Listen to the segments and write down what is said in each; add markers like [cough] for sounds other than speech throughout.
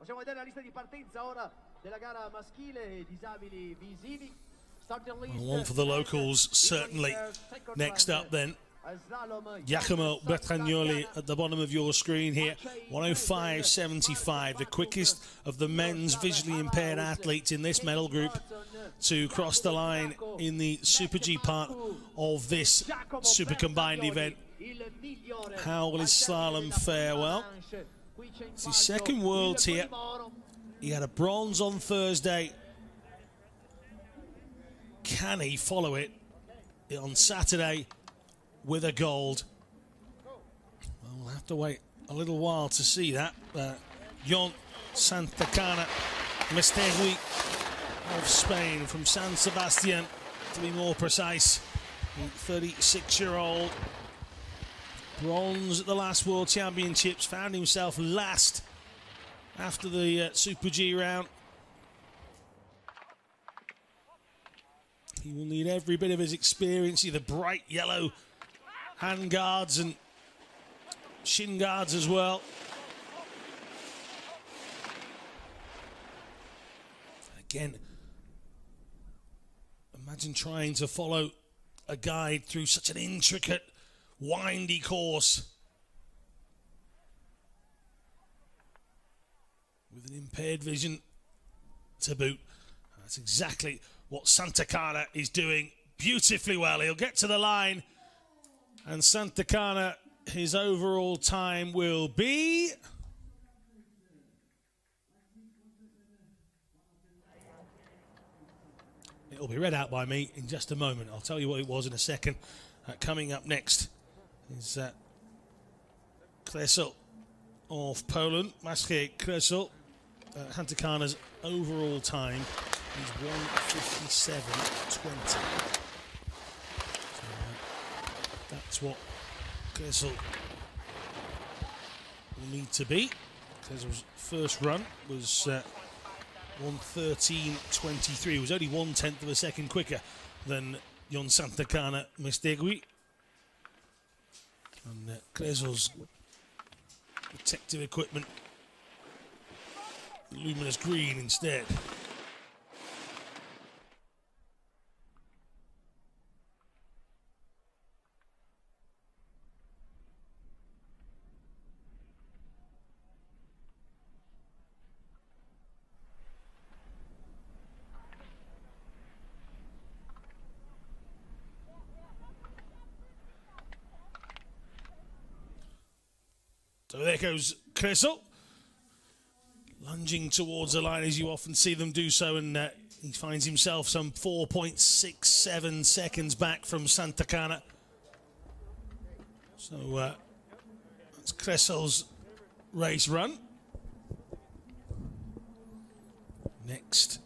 Possiamo vedere la lista di partenza ora della gara maschile, disabili. One for the locals, certainly. Next up, then, Giacomo Bertagnolli at the bottom of your screen here. 105.75, the quickest of the men's visually impaired athletes in this medal group to cross the line in the Super G part of this Super Combined event. How will his slalom fare? Well, it's his second Worlds here. He had a bronze on Thursday. Can he follow it on Saturday with a gold? Well, we'll have to wait a little while to see that. Uh, Jon Santacana Maiztegui of Spain from San Sebastian, to be more precise. 36 year old. Bronze at the last World Championships, found himself last after the uh, Super G round. He will need every bit of his experience, the bright yellow hand guards and shin guards as well. Again, imagine trying to follow a guide through such an intricate, windy course with an impaired vision to boot. That's exactly what Santa Santacana is doing beautifully well. He'll get to the line, and Santa Santacana, his overall time will be. It'll be read out by me in just a moment. I'll tell you what it was in a second. Uh, coming up next is uh, Krezel of Poland, Maciej Krezel. Uh, Santacana's overall time is 157.20. So, uh, that's what Krezel will need to be. Krezel's first run was uh, 113.23. It was only one tenth of a second quicker than Jon Santacana Maiztegui. And uh, Krezel's protective equipment luminous green instead. There goes Krezel. Lunging towards the line as you often see them do so, and uh, he finds himself some 4.67 seconds back from Santa Santacana. So uh, that's race run. Next.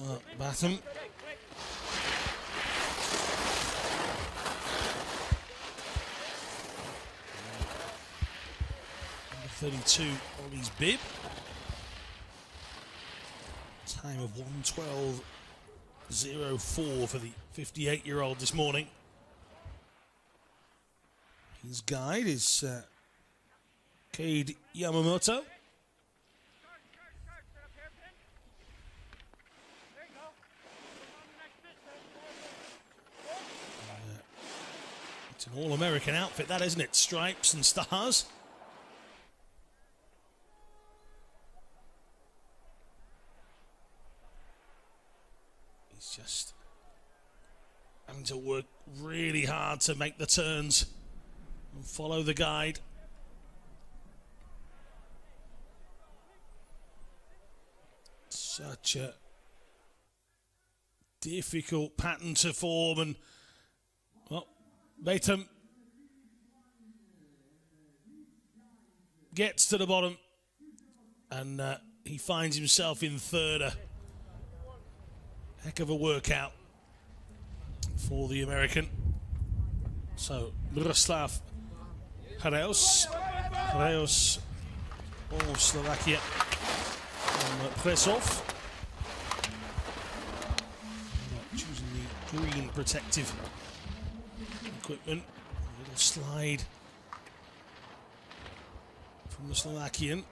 Uh, Batham 32 on his bib. Time of 112.04 for the 58 year old this morning. His guide is uh, Cade Yamamoto. Uh, it's an all American outfit, that isn't it? Stripes and stars. just having to work really hard to make the turns and follow the guide. Such a difficult pattern to form and well Bathum gets to the bottom and uh, he finds himself in third. Heck of a workout for the American. So, Miroslav Haraus, Haraus of Slovakia on uh, Presov. Choosing the green protective equipment. A little slide from the Slovakian.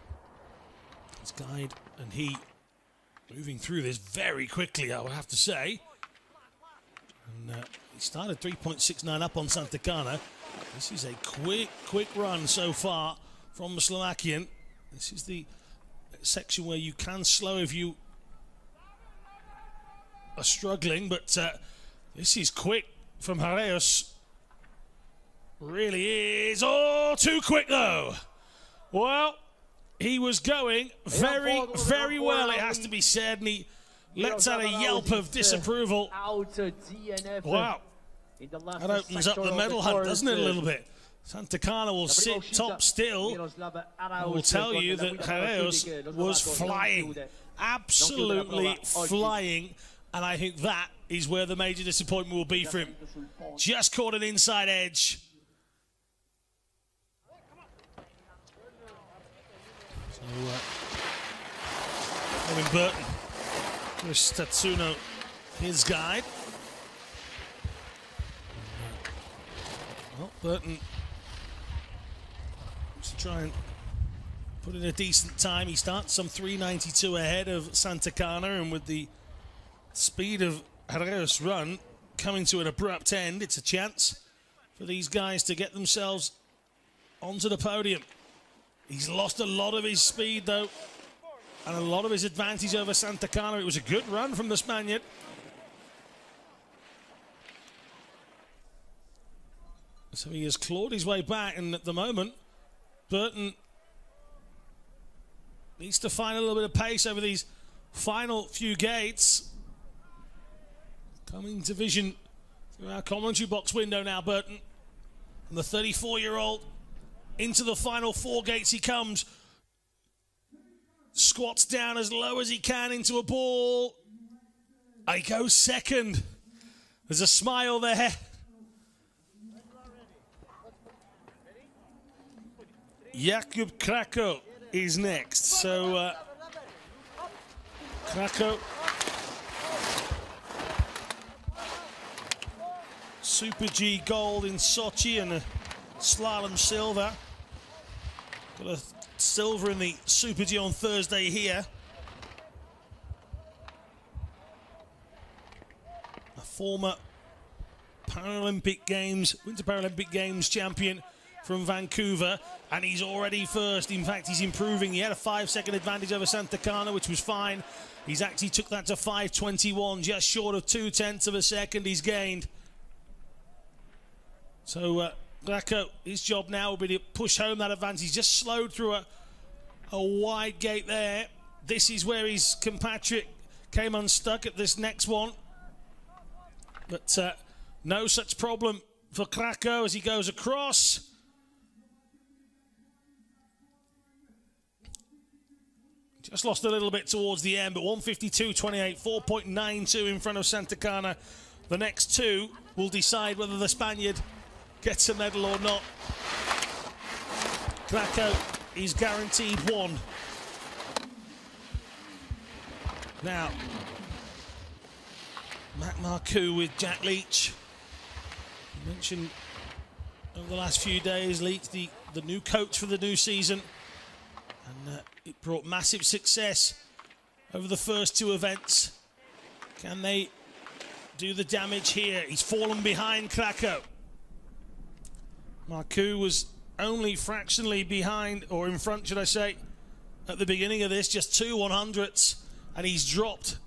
His guide and he moving through this very quickly, I would have to say. And uh, he started 3.69 up on Santa Santacana. This is a quick, quick run so far from the Slovakian. This is the section where you can slow if you are struggling, but uh, this is quick from Haraus. Really is. Oh, too quick though. Well, he was going very, very well, it has to be said, and he lets out a yelp of disapproval. Wow. That opens up the medal hunt, doesn't it, a little bit? Santa Santacana will sit top still. I will tell you that Haraus was flying, absolutely flying, and I think that is where the major disappointment will be for him. Just caught an inside edge. So, uh, Burton, Chris Tatsuno, his guide. Well, Burton to try and put in a decent time. He starts some 392 ahead of Santacana, and with the speed of Haraus' run coming to an abrupt end, it's a chance for these guys to get themselves onto the podium. He's lost a lot of his speed, though, and a lot of his advantage over Santacana. It was a good run from the Spaniard. So he has clawed his way back, and at the moment, Burton needs to find a little bit of pace over these final few gates. Coming to vision through our commentary box window now, Burton. And the 34 year old into the final four gates he comes. Squats down as low as he can into a ball. I go second. There's a smile there. Jakub Krako is next. So, uh, Krako. Super G gold in Sochi and a slalom silver. Got a silver in the Super G on Thursday here. A former Paralympic Games, Winter Paralympic Games champion from Vancouver, and he's already first. In fact, he's improving. He had a five-second advantage over Santa Santacana, which was fine. He's actually took that to 5.21, just short of two tenths of a second he's gained. So, uh, Krako, his job now will be to push home that advantage. He's just slowed through a, a wide gate there. This is where his compatriot came unstuck at this next one. But uh, no such problem for Krako as he goes across. Just lost a little bit towards the end, but 152.28, 4.92 in front of Santa Santacana. The next two will decide whether the Spaniard gets a medal or not. Krako is guaranteed one. Now, Mac Marcoux with Jack Leitch. You mentioned over the last few days, Leitch, the, the new coach for the new season. And uh, it brought massive success over the first two events. Can they do the damage here? He's fallen behind Krako. Marcoux was only fractionally behind, or in front, should I say, at the beginning of this, just two 100ths, and he's dropped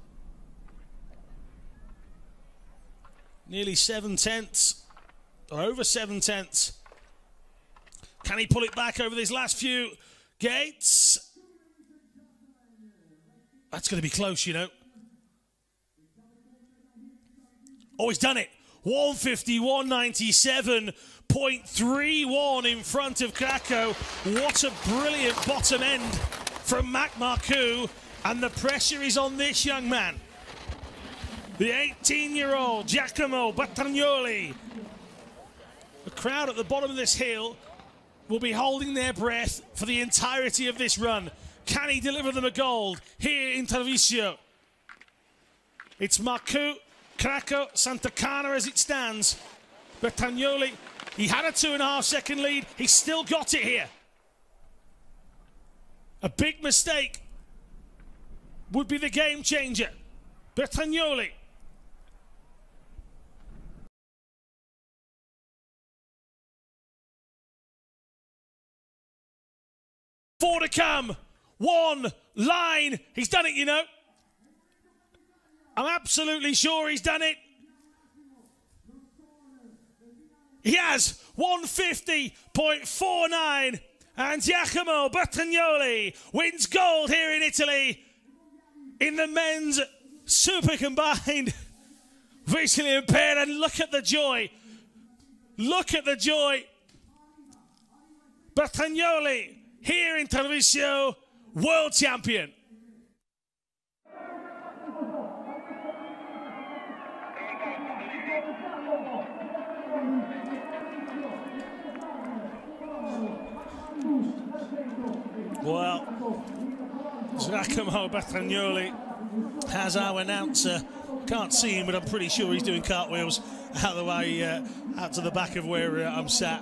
nearly seven tenths, or over seven tenths. Can he pull it back over these last few gates? That's going to be close, you know. Oh, he's done it. 151.97.31 in front of Krako. What a brilliant bottom end from Mac Marcoux. And the pressure is on this young man. The 18 year old Giacomo Bertagnolli. The crowd at the bottom of this hill will be holding their breath for the entirety of this run. Can he deliver them a gold here in Tarvisio? It's Marcoux, Krako, Santacana as it stands. Bertagnolli, he had a two and a half second lead. He's still got it here. A big mistake would be the game changer. Bertagnolli. Four to come. One line. He's done it, you know. I'm absolutely sure he's done it. He has 150.49. And Giacomo Bertagnolli wins gold here in Italy in the men's super combined [laughs] visually impaired. And look at the joy. Look at the joy. Bertagnolli here in Tarvisio, world champion. [laughs] Well, Giacomo Bertagnolli has our announcer. Can't see him, but I'm pretty sure he's doing cartwheels out the way, uh, out to the back of where uh, I'm sat.